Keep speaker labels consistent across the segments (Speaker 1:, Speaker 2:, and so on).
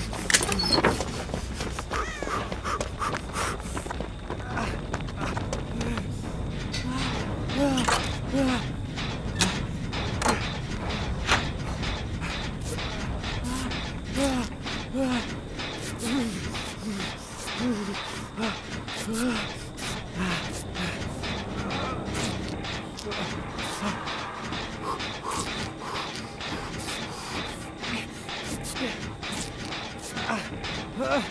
Speaker 1: Mm-hmm. Huh?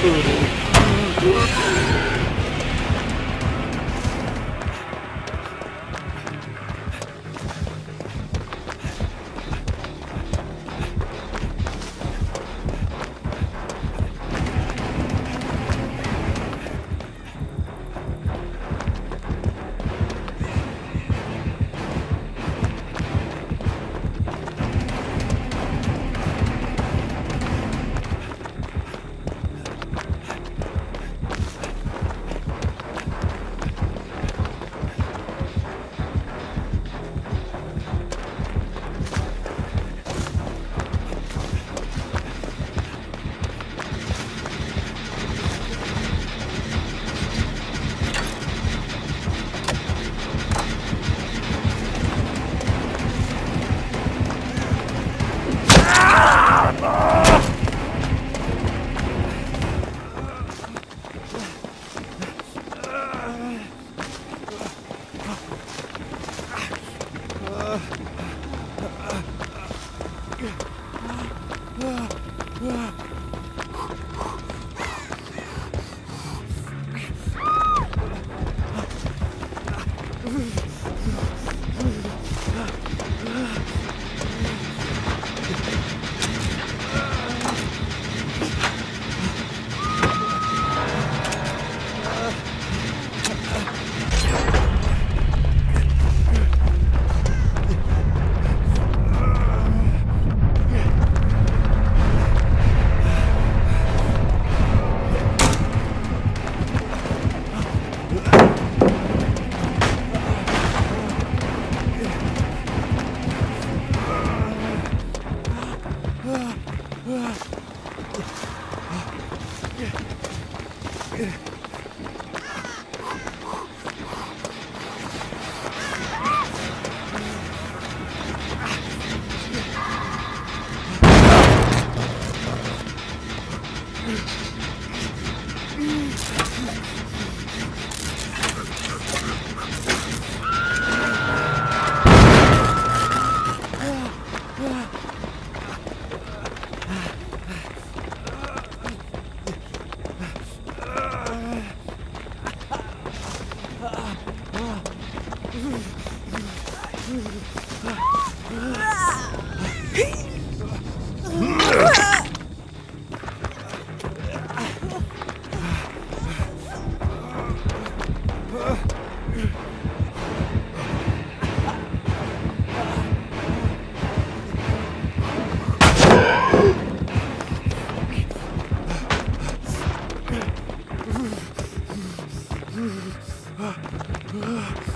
Speaker 1: food. Yeah. Ah!